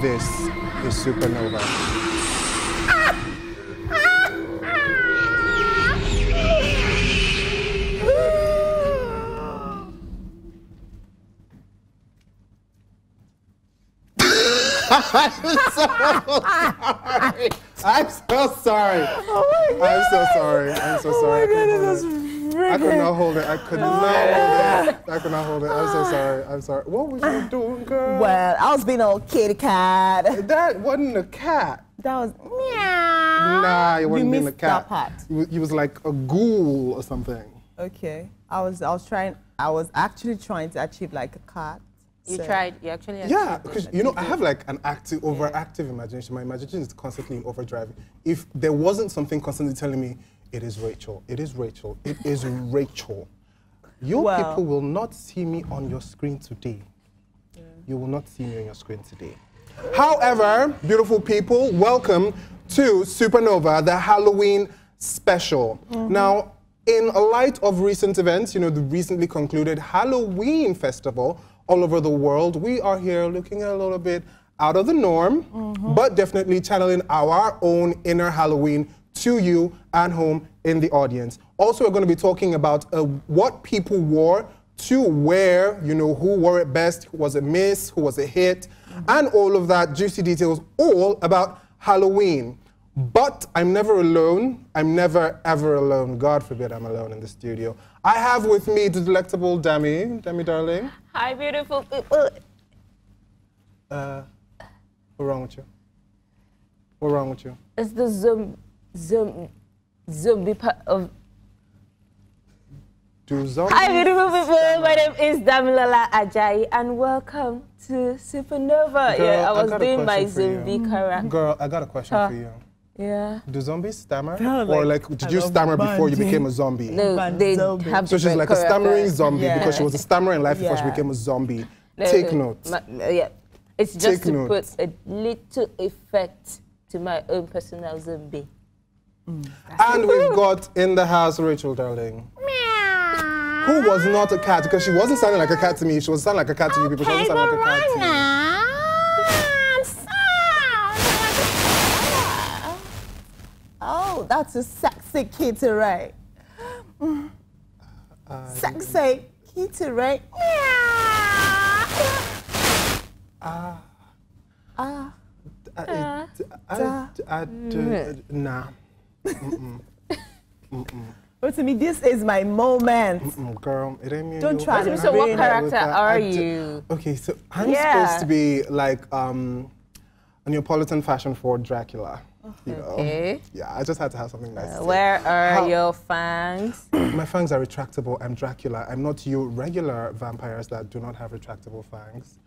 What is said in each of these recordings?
This is Supernova. I'm so sorry. I'm so sorry. Oh I'm so sorry. I'm so sorry. I couldn't goodness, hold it. I could not hold it. I could not hold it. Ah. I could not hold it. I'm so sorry. I'm sorry. What was you doing, girl? Well, I was being a old kitty cat. That wasn't a cat. That was meow. Nah, it wasn't being a missed that cat. part. You, was- you was like a ghoul or something. Okay. I was I was trying I was actually trying to achieve like a cat. You So- tried. You actually. Yeah, because you know I have like an active, overactive imagination. My imagination is constantly in overdrive. If there wasn't something constantly telling me it is Rachel, it is Rachel, it is Rachel, Well- people will not see me on your screen today. You will not see me on your screen today. However, beautiful people, welcome to Supernova, the Halloween special. Mm-hmm. Now, in light of recent events, you know, the recently concluded Halloween festival all over the world, we are here looking a little bit out of the norm, mm-hmm. but definitely channeling our own inner Halloween to you and home in the audience. Also, we're going to be talking about uh, what people wore to where, you know, who wore it best, who was a miss, who was a hit, and all of that juicy details, all about Halloween. But I'm never alone. I'm never, ever alone. God forbid I'm alone in the studio. I have with me the delectable Dami. Dami, darling. Hi, beautiful people. Uh, what's wrong with you? What's wrong with you? It's the zombie, zombie, zombie part of. Do zombies? Hi, beautiful people. My name is Damilola Ajayi, and welcome to Supernova. Girl, yeah, I I was got a doing my question for you. zombie character. Girl, I got a question Huh. for you. Yeah. Do zombies stammer? Sounds or like like, did you love stammer before you became a zombie? No, Bad they zombie. have So she's like a stammering zombie Yeah. because she was a stammerer in life before she became a zombie. No, Take no, note. my- uh, yeah, it's just Take to note. put a little effect to my own personal zombie. And we've got in the house Rachel, darling. Who was not a cat because she wasn't sounding like a cat to me. She was sounding like a cat to you people. She wasn't sounding like a cat to you. Oh, that's a sexy kitty, right? Mm. sexy kitty, right? I, Uh, I, I, D- nah. But to me, this is my moment. Mm, girl, it ain't me. Don't you. try to So what doing Really? that with character are you? Okay, so I'm Yeah. supposed to be like um, a Neapolitan fashion for Dracula. You know? Okay. Yeah, I just had to have something nice. say. Where are How- your fangs? My fangs are retractable. I'm Dracula. I'm not you regular vampires that do not have retractable fangs.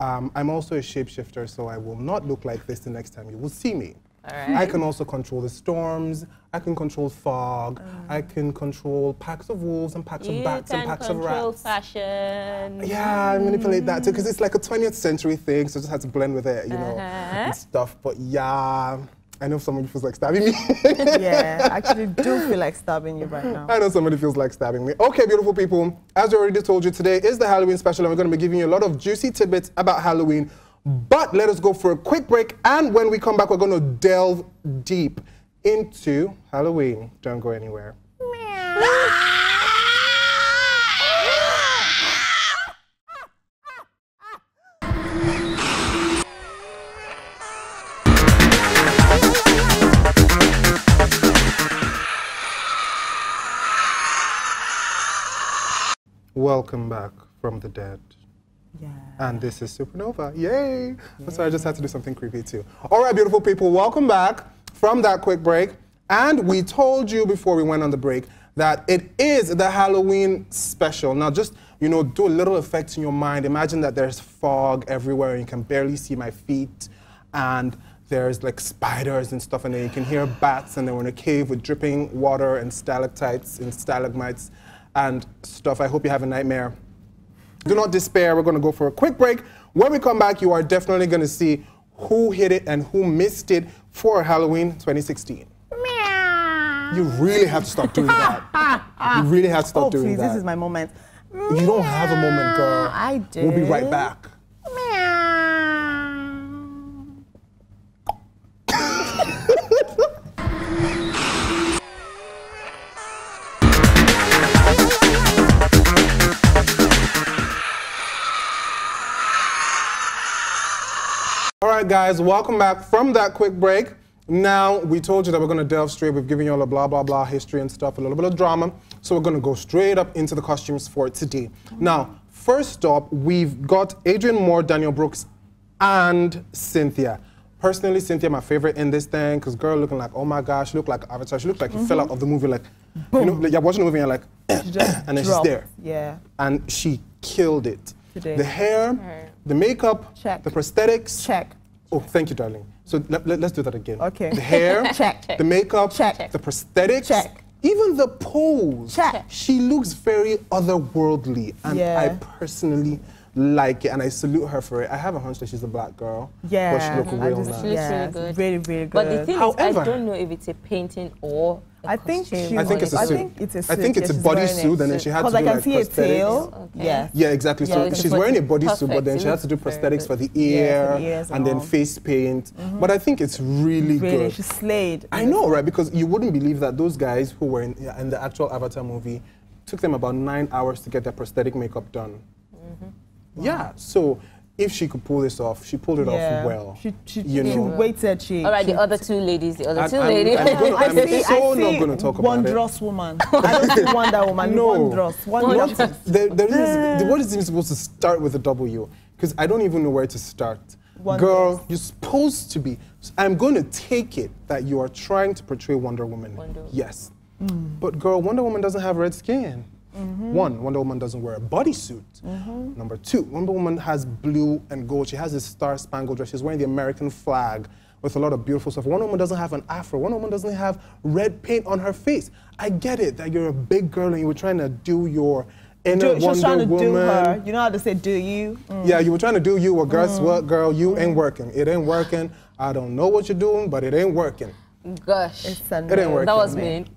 Um, I'm also a shapeshifter, so I will not look like this the next time you will see me. Right. I can also control the storms. I can control fog. I can control packs of wolves and packs of bats and packs of control rats. fashion. Yeah, I manipulate that too because it's like a 20th century thing, so I just had to blend with it, you know, Uh-huh. and stuff. But yeah, I know somebody feels like stabbing me. yeah, I actually do feel like stabbing you right now. I know somebody feels like stabbing me. Okay, beautiful people. As I already told you, today is the Halloween special, and we're going to be giving you a lot of juicy tidbits about Halloween. But let us go for a quick break, and when we come back, we're going to delve deep into Halloween. Don't go anywhere. Welcome back from the dead. Yeah. And this is Supernova. Yay! So I just had to do something creepy too. All right, beautiful people, welcome back from that quick break. And we told you before we went on the break that it is the Halloween special. Now, just you know, do a little effect in your mind. Imagine that there's fog everywhere and you can barely see my feet. And there's like spiders and stuff, and then you can hear bats, and then we're in a cave with dripping water and stalactites and stalagmites and stuff. I hope you have a nightmare. Do not despair. We're going to go for a quick break. When we come back, you are definitely going to see who hit it and who missed it for Halloween 2016. Meow. You really have to stop doing that. You really have to stop Oh, doing please, that. this is my moment. you don't have a moment, girl. I do. We'll be right back. Right, guys, welcome back from that quick break. Now, we told you that we're going to delve straight. We've given you all a blah, blah, blah history and stuff, a little bit of drama. So we're going to go straight up into the costumes for today. Now, first up, we've got Adrian Moore, Daniel Brooks, and Cynthia. Personally, Cynthia, my favorite in this thing, because girl looking like, oh my gosh, she looked like Avatar. She looked like you fell out of the movie, like, you know, like you're watching the movie and you're like, and then she's there Yeah. and she killed it. Today. The hair, the makeup, Check. the prosthetics. Check. Oh, thank you, darling. So let, let, us do that again. Okay. The hair, Check. the makeup, Check. the prosthetics, Check. even the pose. Check. She looks very otherworldly, and Yeah. I personally like it, and I salute her for it. I have a hunch that she's a black girl. Yeah. But she look I real just- nice. She looks yeah, really good. Really, really good. But the thing is, However- I don't know if it's a painting or a I think she I think it's a I suit. think it's a I suit. think it's yeah, a bodysuit, and then she had to Because do I can like see a prosthetics. tail. Okay. Yeah. Yeah, exactly. Yeah, so she's wearing a body- bodysuit, but then she has to do prosthetics for the Yeah, ear for the and and then face paint. Mm-hmm. But I think it's really, Really, good. she slayed. I know, right? Because you wouldn't believe that those guys who were in, in the actual Avatar movie took them about nine hours to get their prosthetic makeup done. Mm-hmm. Yeah, so if she could pull this off, she pulled it yeah. off well. She, she, you she know. waited. She. All right, she, the other two ladies, the other I'm- two I'm- ladies. I'm gonna- I I'm see, so I not gonna talk about it. Wondrous woman. I don't see Wonder Woman. No. Wondrous. Wondrous. There, there is, the word is even supposed to start with a W because I don't even know where to start. Wondrous. Girl, you're supposed to be. I'm going to take it that you are trying to portray Wonder Woman. Wonder Woman. Yes. But girl, Wonder Woman doesn't have red skin. Mm-hmm. One, Wonder Woman doesn't wear a bodysuit. Mm-hmm. Number two, Wonder Woman has blue and gold. She has this star spangled dress. She's wearing the American flag with a lot of beautiful stuff. Wonder Woman doesn't have an afro. Wonder Woman doesn't have red paint on her face. I get it that you're a big girl and you were trying to do your inner Do, she was Wonder trying to Woman. do her. You know how to say do you? Mm. Yeah, you were trying to do you. Well, guess mm. what, girl? You ain't mm. working. It ain't working. I don't know what you're doing, but it ain't working. Gosh, It's a It ain't no. working. that was man. mean.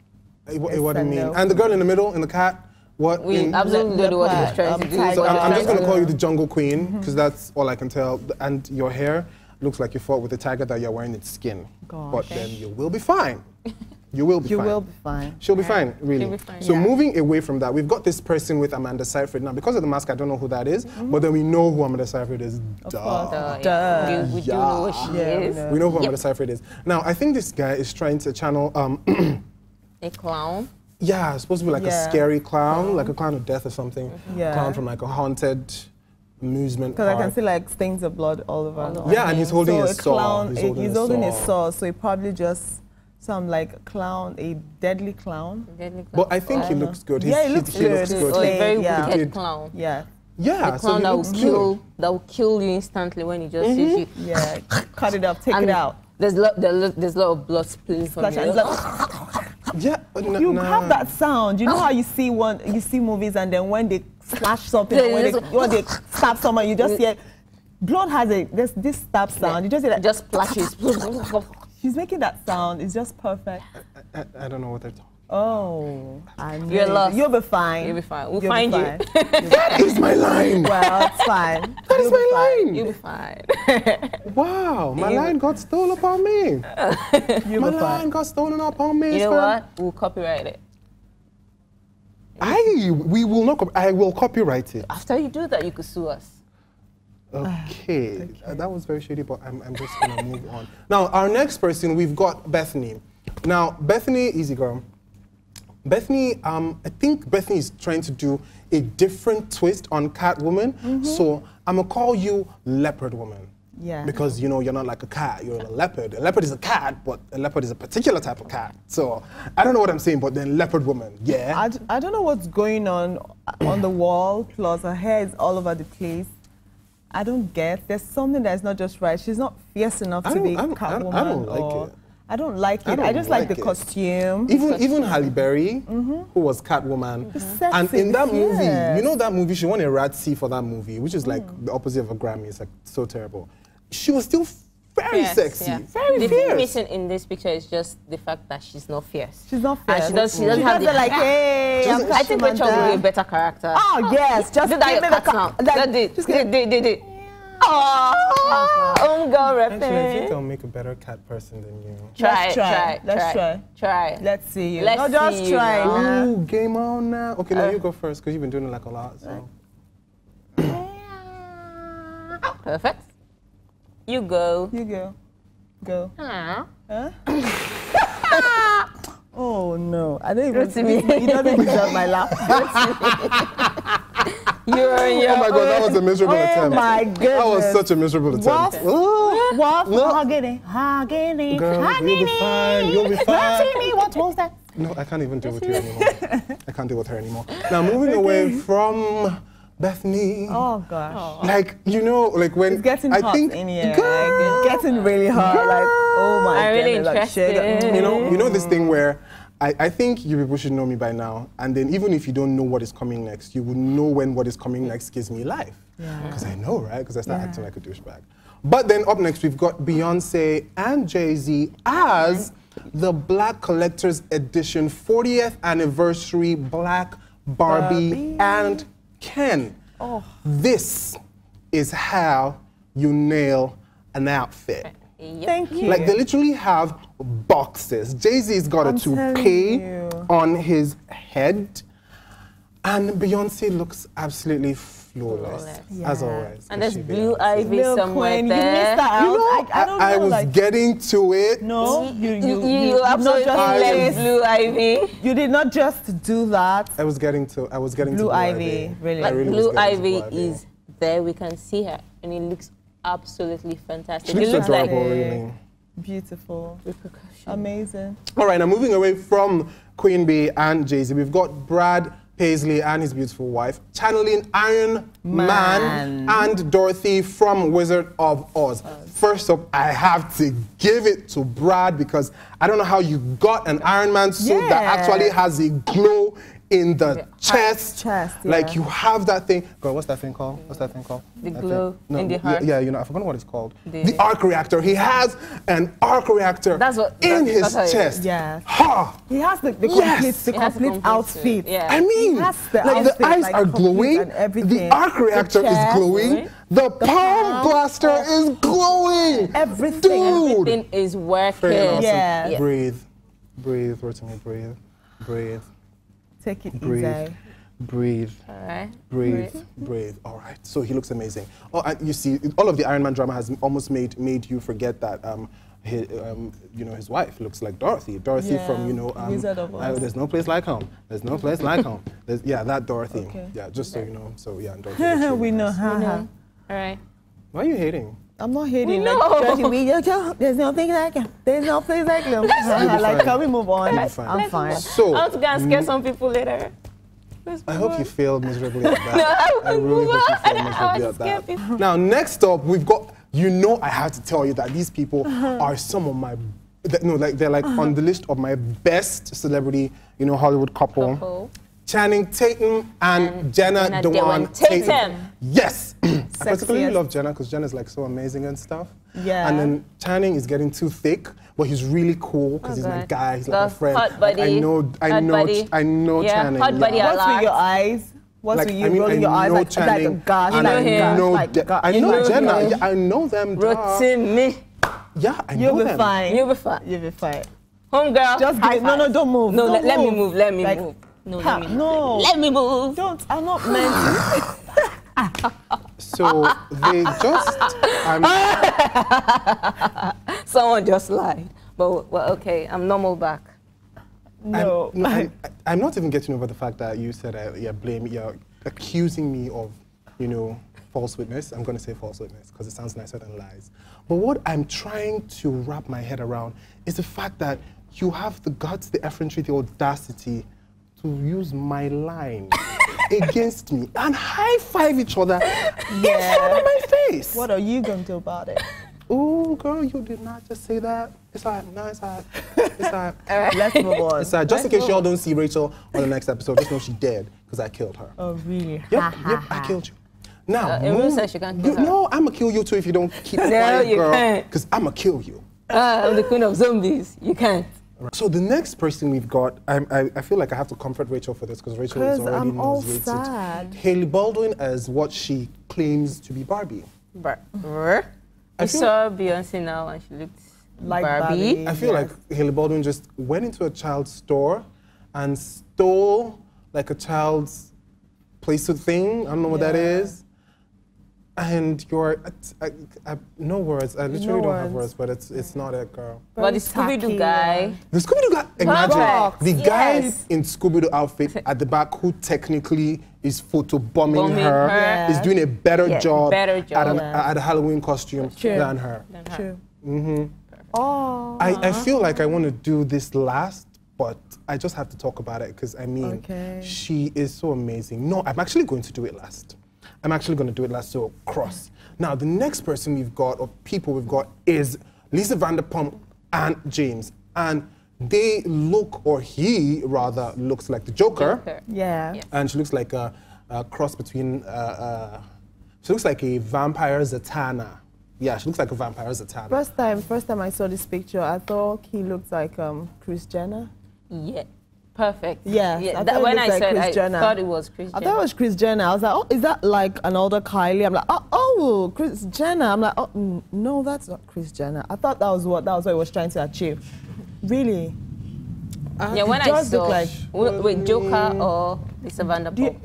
It, it wasn't a mean. no. And the girl in the middle, in the cat, what? We in- absolutely don't know what he was leopard, trying to do. so I'm, I'm just gonna call you the Jungle Queen because that's all I can tell. And your hair looks like you fought with the tiger that you're wearing its skin. Gosh. But then you will be fine. You will be You fine. will be fine. She'll be fine, really. She'll be fine. So Yeah. moving away from that, we've got this person with Amanda Seyfried. Now, because of the mask, I don't know who that is, but then we know who Amanda Seyfried is. Duh. course. Uh, Duh. yeah. We, we do know what she Yeah, is. We know who Yep. Amanda Seyfried is. Now, I think this guy is trying to channel, um, A clown. Yeah, it's supposed to be like a scary clown, like a clown of death or something. Yeah. Clown from like a haunted amusement Because I can see like stains of blood all over. All over. Yeah, and he's holding so a a saw. clown, He's holding he's a holding a saw. saw, so he probably just some like clown, a deadly clown. Deadly clown. But I think he looks good. yeah, he looks he, he looks good. good. A very Yeah. wicked Kid. clown. Yeah, Yeah, The so clown he that will looks kill good. that will kill you instantly when he just sees mm-hmm. you. yeah. Cut it off, take And it out. There's lo- there there's a lot of blood spilling from Splash you. and it's Yeah, but n- you nah. have that sound. You know how you see one, you see movies, and then when they slash something, Yeah, or when, they, when they stab someone, you just hear. Blood has a there's this stab sound. You just hear that. just splashes. She's making that sound. It's just perfect. I, I don't know what they're talking Oh, I know. You're lost. You'll be fine. You'll be fine. We'll You'll find you. That is my line. well, it's fine. That is You'll be my fine. line. You'll be fine. Wow, my You- line got stolen upon me. You'll My line fine. got stolen upon me. you know what? We'll copyright it. I we will not. I will copyright it. After you do that, you could sue us. Okay, Uh, that was very shady, but I'm, I'm just gonna move on. Now, our next person, we've got Bethany. Now, Bethany, easy girl. Bethany, um, I think Bethany is trying to do a different twist on Catwoman. So I'm gonna call you Leopard Woman. Yeah. Because you know you're not like a cat, you're a leopard. A leopard is a cat, but a leopard is a particular type of cat. So I don't know what I'm saying, but then Leopard Woman, yeah. I, d- I don't know what's going on on the wall. Plus, her hair is all over the place. I don't get. There's something that's not just right. She's not fierce enough I to be I I Catwoman. don't- I don't like or, it. I don't like it. I, don't just like, like the costume. Even even Halle Berry, mm-hmm. who was Catwoman, The and in that movie, yes. you know that movie, she won a Razzie for that movie, which is like mm. the opposite of a Grammy. It's like so terrible. She was still very Fierce, sexy, yeah. very the thing fierce. missing in this picture is just the fact that she's not fierce. She's not And fierce. she does- she doesn't She have the- doesn't like, hey, I'm I think Catwoman Rachel will be a better character. Oh, yes. Just do that give your me the cat ca- now. like, That Oh, home girl Actually, I think repping. I'll make a better cat person than you. Try Let's try. try Let's try. it, Try. Let's see you. Let's no, just see you try now. now. Ooh, game on now. Okay, no, Uh, you go first because you've been doing it like a lot. So. Perfect. You go. You go. Go. Ah. Huh? oh no! I don't even. Rotimi. You don't even deserve my laugh. You're in your Oh my god, that was a miserable Oh attempt. Oh my god. That was such a miserable attempt. What? Ooh. What? No. Hugging Hugging Girl, you'll be fine. You'll be fine. What was that? No, I can't even deal with you anymore. I can't deal with her anymore. Now, moving away from Bethany. Oh gosh. Like, you know, like when It's getting I hot think, in here. Girl, Like, it's getting really hot. Like, oh my God. I'm really. Like, shit. interested. you know, you know this thing where I, I think you people should know me by now, and then even if you don't know what is coming next, you would know when what is coming next gives me life. Yeah. Because I know, right? Because I start Yeah. acting like a douchebag. But then up next, we've got Beyonce and Jay Z as the Black Collectors Edition 40th Anniversary Black Barbie, Barbie. and Ken. Oh. This is how you nail an outfit. Yep. Thank you. Like they literally have boxes. Jay Z's got I'm a telling toupee you. on his head, and Beyonce looks absolutely flawless, Flawless. as always. And there's Blue Beyonce. Ivy Milk somewhere Queen, you there. missed that You know, I, I don't I know. was like, getting to it. no, you, you, You, you, you, did not absolutely just left Blue Ivy. You did not just do that. I was getting to. I was getting Blue to Blue Ivy, really. I But really Blue Ivy Blue Ivy. is there. We can see her, and it looks absolutely fantastic. She it looks looks like adorable, like- really. Beautiful. repercussion. Amazing. All right, now moving away from Queen Bee and Jay Z, we've got Brad Paisley and his beautiful wife channeling Iron Man, Man. and Dorothy from Wizard of Oz. First up, I have to give it to Brad because I don't know how you got an Iron Man suit that actually has a glow in the chest. chest, Like you have that thing. Girl, what's that thing called? What's that thing called? The That glow thing- in the yeah, heart. Yeah, you know, I forgot what it's called. The- The, arc reactor. He has an arc reactor That's what- in that's- his that's chest. is. Yeah. Ha! He has the, the Yes. complete, the He has complete complete outfit. yeah. I mean, has the like outfit, the eyes like, are glowing, the everything. arc The reactor is glowing, right? the, palm palm, blaster is glowing. Everything. Dude. Everything is working. Very awesome. Yeah. Breathe, breathe, Rotimi, breathe, breathe, Take it breathe, easy. breathe. All right. Breathe, breathe. All right. So he looks amazing. Oh, and you see, all of the Iron Man drama has almost made made you forget that, um, his, um, you know, his wife looks like Dorothy. Dorothy Yeah, from, you know, um, Wizard of uh, Oz. there's no place like home. There's no place like home. There's, yeah, that Dorothy. Okay. Yeah, just so you know. So yeah, and Dorothy. looks we know. nice. Ha, ha. All right. Why are you hating? I'm not hating. We like, know. Jackie, we just- there's no thing like him. There's no place like him. You'll like, can we move on? You'll fine. I'm Let's fine. So I want to go and scare mm. some people later. I hope on. you failed miserably at that. No, I I really won't. hope you I failed don't- I miserably at that. people. Now, next up, we've got, you know, I have to tell you that these people uh-huh. are some of my, th- no, like they're like uh-huh. on the list of my best celebrity, you know, Hollywood couple. Couple. Channing Tatum and, And Jenna, Jenna Dewan Dewan Tatum. Tatum. Yes. I particularly love Jenna because Jenna's like so amazing and stuff. Yeah. And then Channing is getting too thick, but he's really cool because Oh, he's my guy. He's The like my friend. hot Like, I know, I Hot know, buddy. I know Yeah, Channing. hot buddy yeah. What's with your eyes? What's Like, with you I mean, rolling I your eyes like, Channing, like a gosh, and like I know, like De- gosh. I You know know Jenna. him. Yeah, I know them. duh. Rotimi. Yeah, I You'll know be fine. You'll be fine. You'll be fine. Homegirl. Just give. No, no, don't move. No, Don't let, let me move. move. Let me Like, move. No, ha, let me move. no. Let me move. Don't. I'm not meant to. So they just. I'm, Someone just lied. But well, okay, I'm normal back. No. I'm, no, I'm, I'm not even getting over the fact that you said uh, you're blaming, you're accusing me of, you know, false witness. I'm going to say false witness because it sounds nicer than lies. But what I'm trying to wrap my head around is the fact that you have the guts, the effrontery, the audacity to use my line against me and high five each other in front of my face. What are you going to do about it? Oh, girl, you did not just say that. It's all right. No, it's all right. It's all right. Let's move on. It's all right. Just in case y'all don't see Rachel on the next episode, just know she dead because I killed her. Oh, really? Yep, yep, I killed you. Now, Uh, move- says she can't you- kill her. No, I'm gonna kill you too if you don't keep No, quiet, you girl. can't. Because I'm gonna kill you. Ah, I'm the queen of zombies. You can't. So the next person we've got, I'm, I, I feel like I have to comfort Rachel for this because Rachel is already I'm all nauseated. sad. Hailey Baldwin as what she claims to be Barbie. Bar- I I feel- saw Beyonce now and she looked Like Barbie. Barbie. I feel Yes. like Hailey Baldwin just went into a child's store and stole like a child's playsuit thing. I don't know what that Yeah. is. And you're, I, I, I, no words. I literally No don't have words. words, but it's it's not it, girl. But the Scooby Doo guy. The Scooby Doo guy, imagine Perfect. the guy Yes. in Scooby Doo outfit at the back who technically is photo bombing Bombing her, her. is doing a better Yeah, job, better At, job. an, Yeah. at a Halloween costume True. than her. than her. True. hmm Oh. I, I feel like I want to do this last, but I just have to talk about it because I mean, Okay. she is so amazing. No, I'm actually going to do it last. I'm actually going to do it last, so cross. Now, the next person we've got, or people we've got, is Lisa Vanderpump and James. And they look, or he rather, looks like the Joker. Joker. Yeah. Yeah. And she looks like a, a cross between, uh, uh, she looks like a vampire Zatanna. Yeah, she looks like a vampire Zatanna. First time, first time I saw this picture, I thought he looked like um Kris Jenner. Yeah. Perfect. Yes, Yeah. thought That, when I like said Kris I Jenner. thought it was Kris I thought it was Kris Jenner. I was like, oh, is that like an older Kylie? I'm like, oh, oh, Kris Jenner. I'm like, oh, no, that's not Kris Jenner. I thought that was what that was what he was trying to achieve. Really? yeah, when it I does look saw like- w- with Joker or Lisa Vanderpump.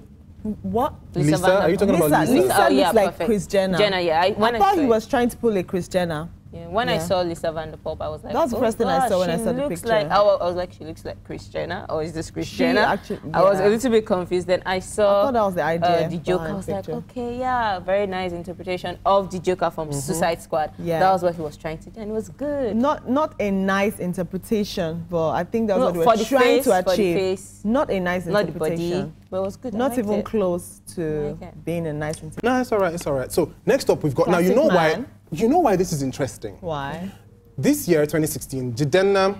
What? Lisa? Are you talking about Lisa, Lisa? Lisa Oh, looks yeah, like perfect. Kris Jenner. Jenner, yeah. I, when I I, thought saw he it- was trying to pull a Kris Jenner. Yeah, when I Yeah. saw Lisa Vanderpump, I was like, That was the oh first thing I saw when I she saw the looks picture. Like, I wa- I was like, she looks like Kris Jenner, or is this Kris She Jenner? actu- I was a little bit confused. Then I saw I thought that was the idea uh, the Joker. I was the like, okay, yeah, very nice interpretation of the Joker from Suicide Squad. Yeah. that was what he was trying to do, and it was good. Not not a nice interpretation, but I think that's No, what they for were the trying face, to for the achieve. face. Not a nice Not the body, interpretation. but it was good. Not even it. close to I like being a nice interpretation. No, it's all right. It's all right. So next up, we've got now. You Classic know why? You know why this is interesting. Why? This year, 2016, Jidenna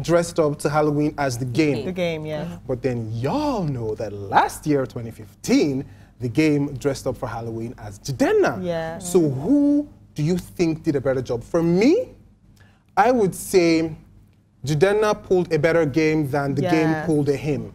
dressed up to Halloween as the game. The game, yeah. But then y'all know that last year, 2015, the game dressed up for Halloween as Jidenna. Yeah. So who do you think did a better job? For me, I would say Jidenna pulled a better game than the game pulled a him.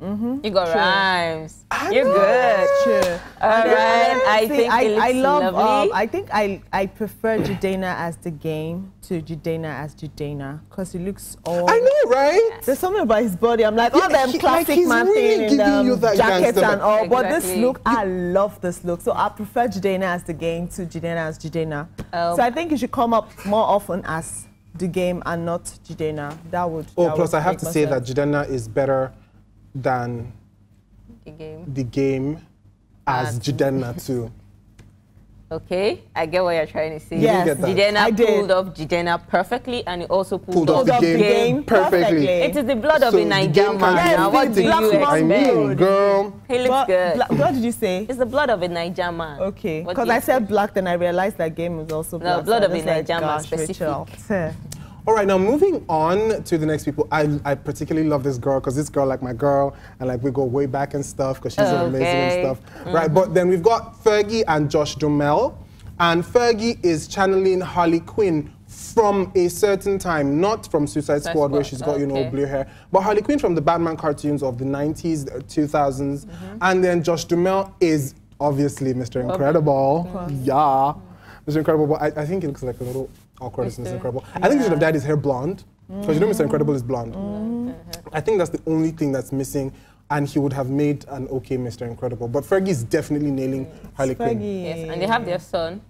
You got True. rhymes. I You're know. good. Sure. All right, I See, think I, it looks I love. Um, I think I I prefer Jidenna as the game to Jidenna as Jidenna because he looks all. I know, right? There's something about his body. I'm like, Yeah, all them he- classic like man really thing in giving the you that jackets and all. But this look, I love this look. So I prefer Jidenna as the game to Jidenna as Jidenna. Um, so I think you should come up more often as the game and not Jidenna. That would. Oh, that plus would I have to say sense. that Jidenna is better than The game. the game as As- Jidenna too. Okay, I get what you're trying to say. Yes, get that. Jidenna I did. pulled off Jidenna perfectly, and he also pulled, Pulled off off the the game, game perfectly. perfectly. It is the blood of So a Nigerian game man. can Yes, now. What do you man I mean, girl. He looks But good. bla- what did you say? It's the blood of a Nigerian man. Okay, because I said expect? black, then I realized that game was also black. No, blood so of I a just like, Nigerian man gosh, specific. All right, now moving on to the next people. I, I particularly love this girl because this girl like my girl, and like we go way back and stuff because she's amazing and stuff. Right, but then we've got Fergie and Josh Duhamel, and Fergie is channeling Harley Quinn from a certain time, not from Suicide Suicide Squad where she's got you know blue hair, but Harley Quinn from the Batman cartoons of the 90s, uh, 2000s, Mm-hmm. and then Josh Duhamel is obviously Mr. Incredible. Yeah, Mr. Incredible. But I, I think it looks like a little awkward as Mr. Mr. Incredible. I think he should have dyed his hair blonde. Because you know Mr. Incredible is blonde. Mm-hmm. I think that's the only thing that's missing, and he would have made an okay Mr. Incredible. But Fergie is definitely nailing Harley Quinn. Fergie. Yes, and they have their son.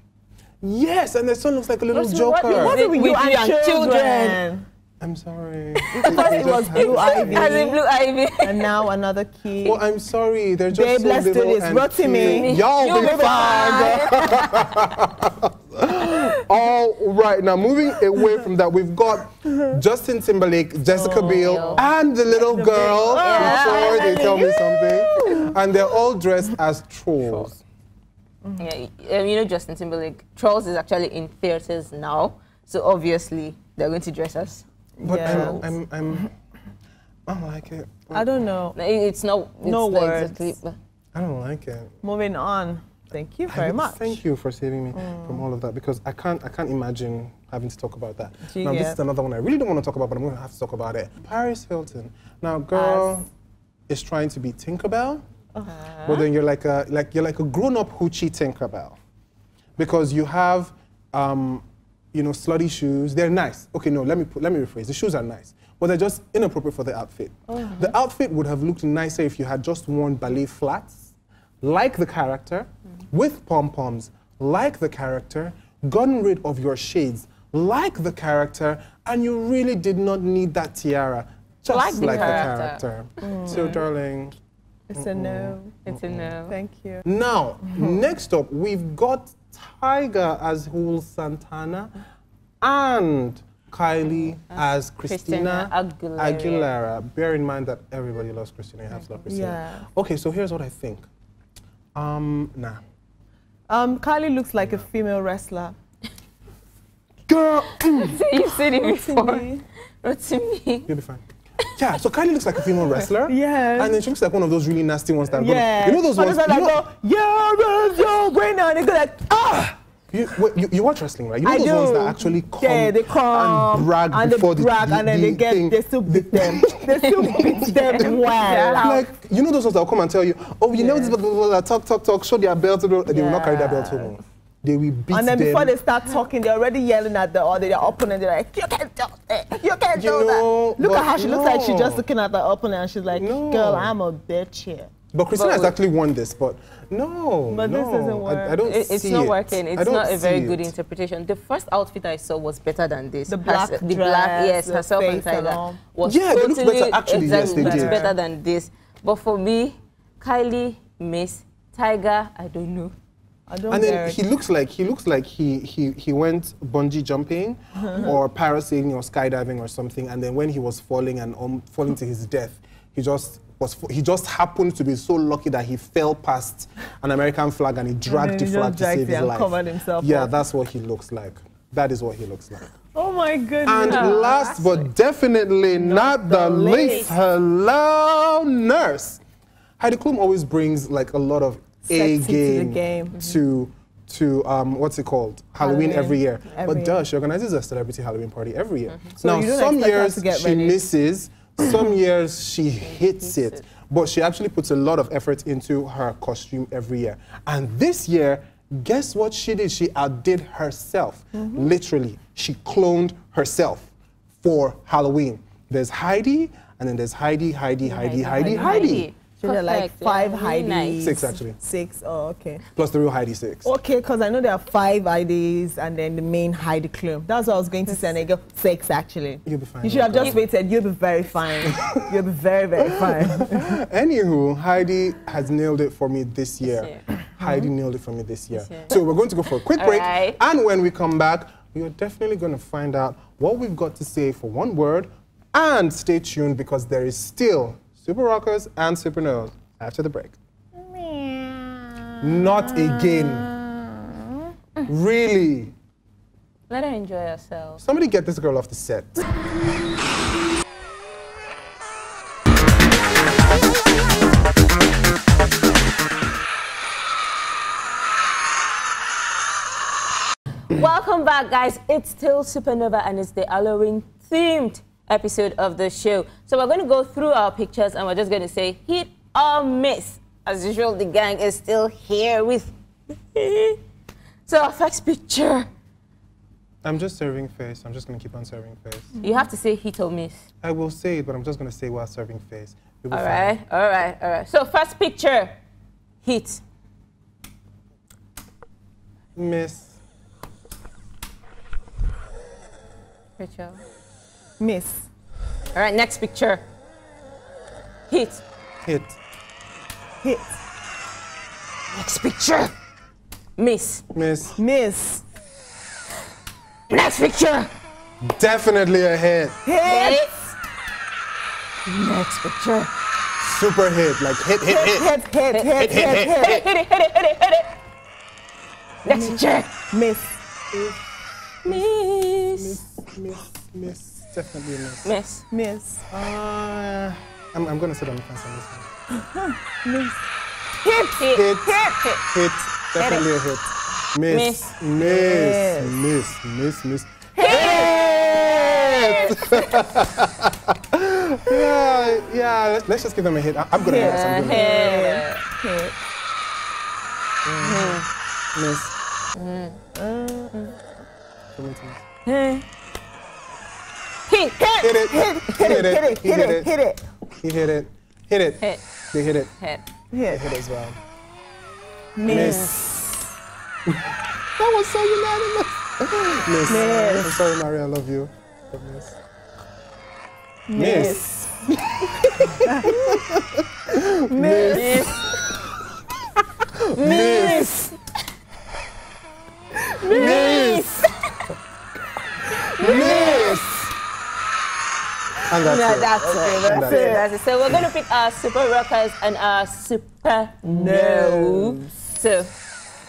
Yes, and the son looks like a little What's- joker. what is What it did we with do you and and children? children? I'm sorry. thought it was Blue Ivy. As in Blue Ivy. and now another key. Well, I'm sorry. They're just Babe, so let's do this. and Rotimi. cute. Y'all be be fine. All right, now moving away from that, we've got Justin Timberlake, Jessica Biel, and the little girl. Yeah. Before they tell me something, and they're all dressed as trolls. Yeah, um, you know Justin Timberlake. Trolls is actually in theaters now, so obviously they're going to dress us. But Yeah. I'm, I'm, I'm, I don't like it. I don't know. It's not. It's No not words. Exactly, but I don't like it. Moving on. Thank you very much. Thank you for saving me from mm. all of that because I can't I can't imagine having to talk about that. Now this is another one I really don't want to talk about, but I'm going to have to talk about it. Paris Hilton. Now, girl is trying to be Tinkerbell, uh-huh. but then you're like a like you're like a grown-up hoochie Tinkerbell because you have um, you know slutty shoes. They're nice. Okay, no, let me put, let me rephrase. The shoes are nice, but they're just inappropriate for the outfit. Uh-huh. The outfit would have looked nicer if you had just worn ballet flats, like the character, with pom poms, like the character, gotten rid of your shades, like the character, and you really did not need that tiara, just Like like, the the character. character. So, darling. It's a no. it's a no. Thank you. Now, next up, we've got Tyga as Hul Santana and Kylie as Christina, Christina Aguilera. Aguilera. Bear in mind that everybody loves Christina. You have to love Christina. Yeah. Okay, so here's what I think. Um, nah. Um, Kylie looks like a female wrestler. Girl, mm, You've seen it before. Rotimi. Rotimi. you'll be fine. Yeah, so Kylie looks like a female wrestler. Yeah. And then she looks like one of those really nasty ones that go- Yeah. You know those But ones? it's You like know, go, yeah, yo, right now, and they go like, ah! You, wait, you, you watch wrestling, right? You know I those do. ones that actually come, yeah, they come and brag and before they the, brag, the, and then the they get, thing. they still beat them. they still beat them well. Like, you know those ones that will come and tell you, oh, you know this, blah, blah, blah, talk, talk, talk, show their belt, blah," they will not carry their belt home. They will beat them. and then them. before they start talking, they're already yelling at the other their opponent. They're like, "You can't do it. You can't You do know, that." Look at how she looks like she's just looking at the opponent, and she's like, No. "Girl, I'm a bitch here." But Christina has actually won this, but no, But this no, doesn't I, I don't It- it's not it. working. It's don't a very good it. interpretation. The first outfit I saw was better than this. The Hers- black the black, dress, yes, the herself and face and Tyga was Yeah, they look better. Actually, yes, they that's did. better than this. But for me, Kylie, Miss Tyga, I don't know. I don't And then he looks like he looks like he he he went bungee jumping or parasailing or skydiving or something, and then when he was falling and um, falling to his death, he just was he just happened to be so lucky that he fell past an American flag and he dragged then the flag to save his life. himself yeah, up. that's what he looks like. That is what he looks like. oh my goodness! And last but definitely not, the the least, least. hello, nurse. Heidi Klum always brings like a lot of A Sexy to the game, game. to to um, what's it called Halloween, Halloween, every year. every but year. duh, she organizes a celebrity Halloween party every year. So now some years she misses, some years she hits it. But she actually puts a lot of effort into her costume every year. And this year, guess what she did? She outdid herself. Mm-hmm. Literally, she cloned herself for Halloween. There's Heidi, and then there's Heidi, Heidi, Heidi, Heidi, Heidi. So there are like five yeah, really Heidis. nice. Six, actually. Six. Oh, okay. Plus the real Heidi six. Okay, because I know there are five Heidis and then the main Heidi Klum. That's what I was going to say. And I go six actually. You'll be fine, You should have girl. just waited. You'll be very fine. You'll be very, very fine. Anywho, Heidi has nailed it for me this year. year. Heidi mm-hmm. nailed it for me this year. year. So we're going to go for a quick break. right. And when we come back, we are definitely going to find out what we've got to say for one word. And stay tuned because there is still Super Rockers and Super Nose after the break. Not again. Really? Let her enjoy herself. Somebody get this girl off the set. Welcome back, guys. It's still Supernova and it's the Halloween themed episode of the show. So we're going to go through our pictures and we're just going to say hit or miss. As usual, the gang is still here with me. So our first picture, I'm just serving face. I'm just going to keep on serving face. Mm-hmm. you have to say hit or miss. I will say it, but I'm just going to say while serving face. All right, all right, all right. So first picture, hit. Miss. Rachel. Miss. All right, next picture, hit. Hit. Hit. Next picture, miss. Miss. Miss. Next picture, Definitely a hit. Hit. hit. Next picture, Super hit. Like hit, hit, hit. Hit, hit, hit, hit, hit. hit it, hit it, hit it, hit it. Let's check. Miss. Miss. Miss, miss, miss, definitely a miss. Miss. Miss. Uh, I'm, I'm gonna sit on the fence on this one. Miss. Hit. Hit. Hit. Hit. Hit. Hit, definitely a hit. Miss, miss, miss, miss, miss. Hit! yeah, yeah. Let's, let's just give them a hit. I- I'm gonna miss. I'm gonna Hit. Hit. miss. Hit. Hit. Hit it. Hit it. Hit it. Hit it. Hit it. He hit it. Hit it. Hit. They hit it. Hit. Hit. hit as well. Miss. That was so unanimous. Miss. Miss. I'm sorry, Maria. I love you. But miss. Miss. Miss. Miss. Miss. Miss. And that's No, it. that's it. That's, That's it. it. That's it. So we're gonna pick our super rockers and our super no. So,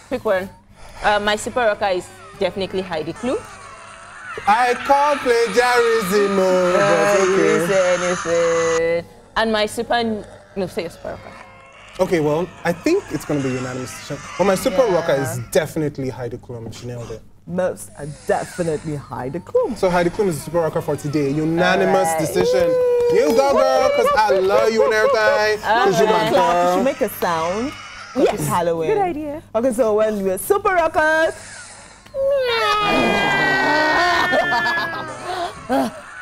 pick one. Uh, my super rocker is definitely Heidi Klum. I can't play but okay. say anything. And my super no, say your super rocker. Okay, well, I think it's going to be unanimous decision. But my super Yeah. rocker is definitely Heidi Klum. She nailed it. Most are definitely Heidi Klum. So Heidi Klum is the super rocker for today. Unanimous Alright. decision. You go, girl, because I love you and everything. Because you're my Alright. Clap, you should make a sound. Yes. It's Halloween. Good idea. Okay, so when we're super rockers.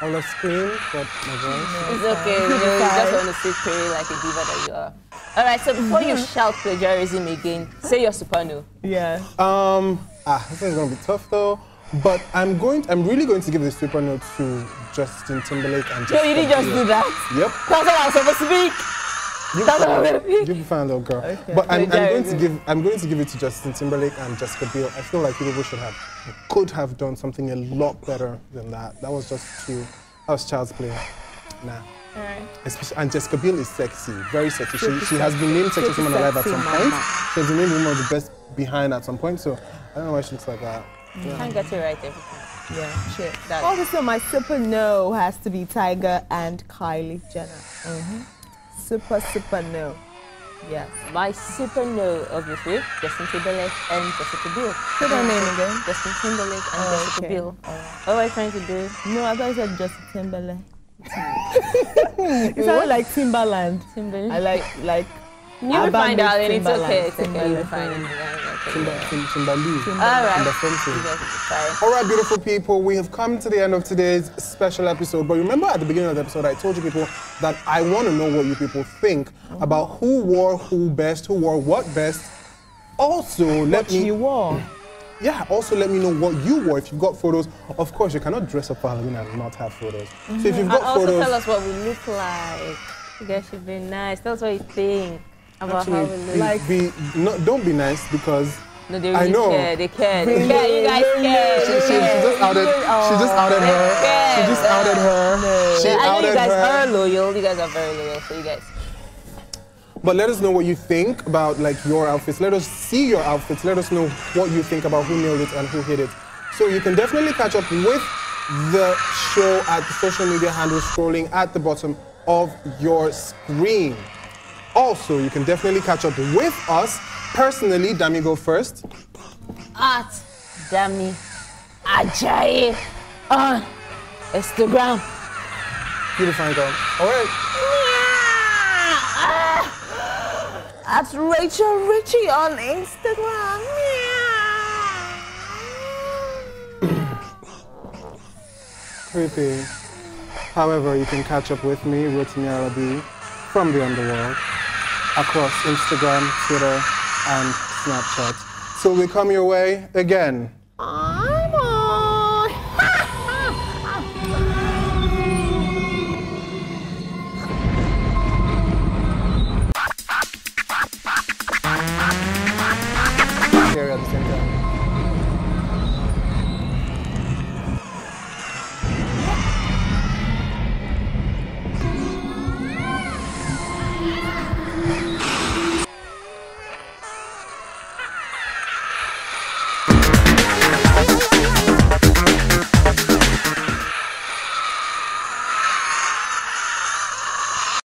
I will scream, but my voice. It's okay. You, know, you just want to sit pretty like a diva that you are. All right. So before you shout plagiarism again, say your super no. Yeah. Um, ah, this is gonna be tough though. But I'm going. To, I'm really going to give the super note to Justin Timberlake and. No, you didn't just do that. Yep. That's what I was supposed to speak. You That's what I'm gonna. You'll be fine, little girl. Okay. But I'm, I'm going to give. I'm going to give it to Justin Timberlake and Jessica Biel. I feel like people should have, could have done something a lot better than that. That was just too. That was child's play. Nah. Right. Especially, and Jessica Biel is sexy, very sexy. She, Super she has been named sexy. Sexiest Woman Alive at some point. She has been named one of the best behind at some point. So I don't know why she looks like that. Can't get it right every time. Yeah. Shit. That. Obviously, my super no has to be Tyga and Kylie Jenner. Mm-hmm. Super, super no. Yes. My super no, obviously, Justin Timberlake and Jessica Biel. Say that name again. Justin Timberlake and Oh, Jessica okay. Biel. What are I trying to do? No, I thought you said Justin Timberlake. it sounded like Timberland. Timberlake. I like, like. You will find out, and it's okay. It's okay. You will find it. Yeah, Timber, okay. Tim, Timberlee. All right. Timber You something. guys will be fine. All right, beautiful people, we have come to the end of today's special episode. But remember at the beginning of the episode, I told you people that I want to know what you people think about who wore who best, who wore what best. Also, let What me you wore. yeah. Also, let me know what you wore. If you've got photos, of course, you cannot dress up for Halloween and not have photos. So if mm-hmm. you've And got also photos, tell us what we look like. You guys should be nice. Tell us what you think about how we look. Like- be, no, don't be nice because no, they I know. care. They care. They care. You guys care. she, she, she just outed. She just outed her. She just outed her. She I know you outed guys her. are loyal. You guys are very loyal. So you guys. But let us know what you think about like your outfits. Let us see your outfits. Let us know what you think about who nailed it and who hit it. So you can definitely catch up with the show at the social media handle scrolling at the bottom of your screen. Also, you can definitely catch up with us personally. Dami, go first. At Dami Ajayi on Instagram. Beautiful girl. All right. At Rachel Ritchie on Instagram. Creepy. However, you can catch up with me, Rotimi Arabi, from the underworld, across Instagram, Twitter, and Snapchat. So we come your way again